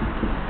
なるほど。